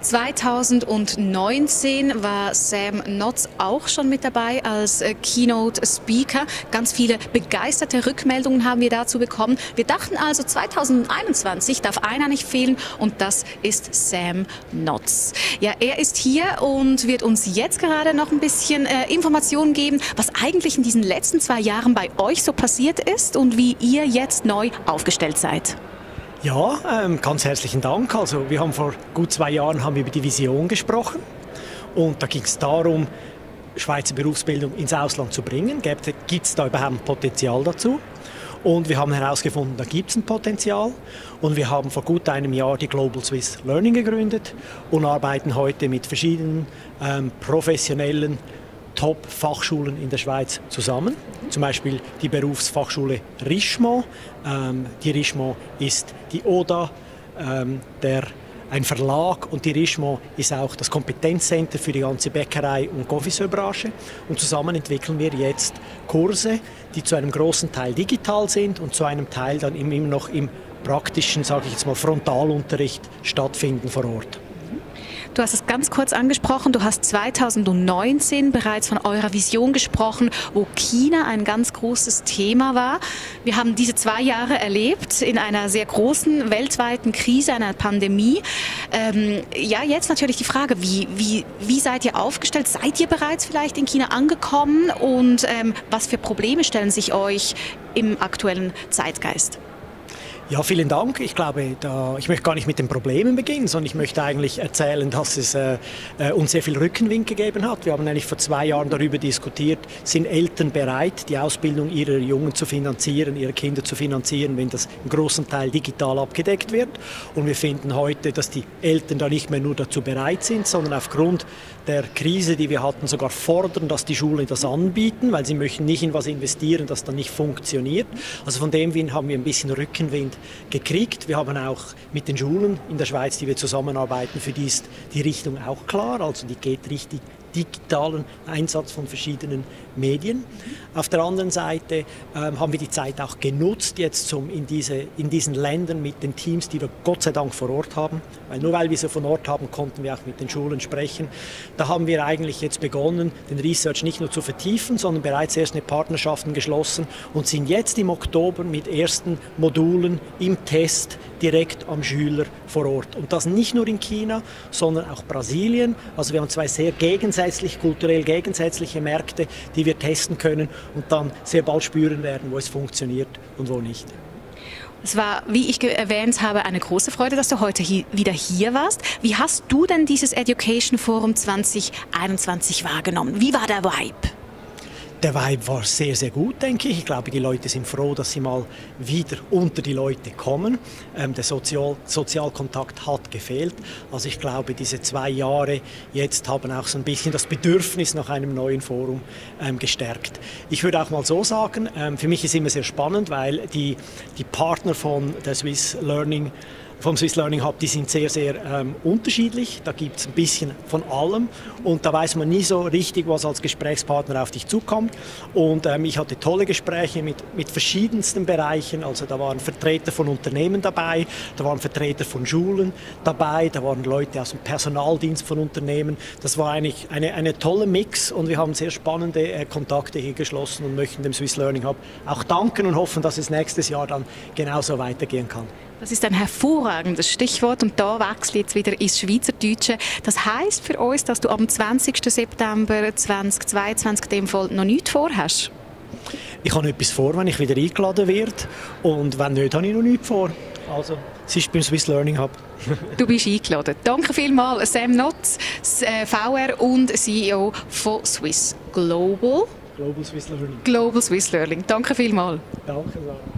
2019 war Sam Notz auch schon mit dabei als äh, Keynote Speaker. Ganz viele begeisterte Rückmeldungen haben wir dazu bekommen. Wir dachten also, 2021 darf einer nicht fehlen und das ist Sam Notz. Ja, er ist hier und wird uns jetzt gerade noch ein bisschen äh, Informationen geben, was eigentlich in diesen letzten zwei Jahren bei euch so passiert ist und wie ihr jetzt neu aufgestellt seid. Ja, ähm, ganz herzlichen Dank. Also wir haben vor gut zwei Jahren haben wir über die Vision gesprochen und da ging es darum, Schweizer Berufsbildung ins Ausland zu bringen. Gibt es da überhaupt ein Potenzial dazu? Und wir haben herausgefunden, da gibt es ein Potenzial. Und wir haben vor gut einem Jahr die Global Swiss Learning gegründet und arbeiten heute mit verschiedenen ähm, professionellen Top-Fachschulen in der Schweiz zusammen. Zum Beispiel die Berufsfachschule Richemont. Ähm, die Richemont ist die ODA ähm, der ein Verlag und die Richemont ist auch das Kompetenzcenter für die ganze Bäckerei- und Confiseurbrache. Und zusammen entwickeln wir jetzt Kurse, die zu einem großen Teil digital sind und zu einem Teil dann immer noch im praktischen, sage ich jetzt mal, Frontalunterricht stattfinden vor Ort. Du hast es ganz kurz angesprochen. Du hast 2019 bereits von eurer Vision gesprochen, wo China ein ganz großes Thema war. Wir haben diese zwei Jahre erlebt in einer sehr großen weltweiten Krise, einer Pandemie. Ähm, ja, jetzt natürlich die Frage, wie, wie, wie seid ihr aufgestellt? Seid ihr bereits vielleicht in China angekommen? Und ähm, was für Probleme stellen sich euch im aktuellen Zeitgeist? Ja, vielen Dank. Ich glaube, da, ich möchte gar nicht mit den Problemen beginnen, sondern ich möchte eigentlich erzählen, dass es äh, äh, uns sehr viel Rückenwind gegeben hat. Wir haben eigentlich vor zwei Jahren darüber diskutiert, sind Eltern bereit, die Ausbildung ihrer Jungen zu finanzieren, ihrer Kinder zu finanzieren, wenn das im großen Teil digital abgedeckt wird. Und wir finden heute, dass die Eltern da nicht mehr nur dazu bereit sind, sondern aufgrund der Krise, die wir hatten, sogar fordern, dass die Schulen das anbieten, weil sie möchten nicht in was investieren, das dann nicht funktioniert. Also von dem Wind haben wir ein bisschen Rückenwind gekriegt. Wir haben auch mit den Schulen in der Schweiz, die wir zusammenarbeiten, für die ist die Richtung auch klar. Also die geht richtig digitalen Einsatz von verschiedenen Medien. Auf der anderen Seite ähm, haben wir die Zeit auch genutzt, jetzt zum in, diese, in diesen Ländern mit den Teams, die wir Gott sei Dank vor Ort haben, weil nur weil wir sie von Ort haben, konnten wir auch mit den Schulen sprechen. Da haben wir eigentlich jetzt begonnen, den Research nicht nur zu vertiefen, sondern bereits erste Partnerschaften geschlossen und sind jetzt im Oktober mit ersten Modulen im Test direkt am Schüler vor Ort. Und das nicht nur in China, sondern auch Brasilien. Also wir haben zwei sehr gegensätzlich, kulturell gegensätzliche Märkte, die wir testen können und dann sehr bald spüren werden, wo es funktioniert und wo nicht. Es war, wie ich erwähnt habe, eine große Freude, dass du heute hier, wieder hier warst. Wie hast du denn dieses Education Forum 2021 wahrgenommen? Wie war der Vibe? Der Vibe war sehr, sehr gut, denke ich. Ich glaube, die Leute sind froh, dass sie mal wieder unter die Leute kommen. Ähm, der Sozial Sozialkontakt hat gefehlt. Also ich glaube, diese zwei Jahre jetzt haben auch so ein bisschen das Bedürfnis nach einem neuen Forum ähm, gestärkt. Ich würde auch mal so sagen, ähm, für mich ist immer sehr spannend, weil die, die Partner von der Swiss Learning vom Swiss Learning Hub, die sind sehr, sehr ähm, unterschiedlich. Da gibt es ein bisschen von allem und da weiß man nie so richtig, was als Gesprächspartner auf dich zukommt. Und ähm, ich hatte tolle Gespräche mit, mit verschiedensten Bereichen. Also da waren Vertreter von Unternehmen dabei, da waren Vertreter von Schulen dabei, da waren Leute aus dem Personaldienst von Unternehmen. Das war eigentlich eine, eine tolle Mix und wir haben sehr spannende äh, Kontakte hier geschlossen und möchten dem Swiss Learning Hub auch danken und hoffen, dass es nächstes Jahr dann genauso weitergehen kann. Das ist ein hervorragendes Stichwort und da wechsle ich jetzt wieder ins Schweizerdeutsche. Das heißt für uns, dass du am 20. September 2022 dem Fall noch nichts vorhast? Ich habe etwas vor, wenn ich wieder eingeladen werde und wenn nicht, habe ich noch nichts vor. Also, es ist beim Swiss Learning Hub. du bist eingeladen. Danke vielmals, Sam Notz, äh, VR und CEO von Swiss Global. Global Swiss Learning. Global Swiss Learning. Danke vielmals. Danke, Sarah.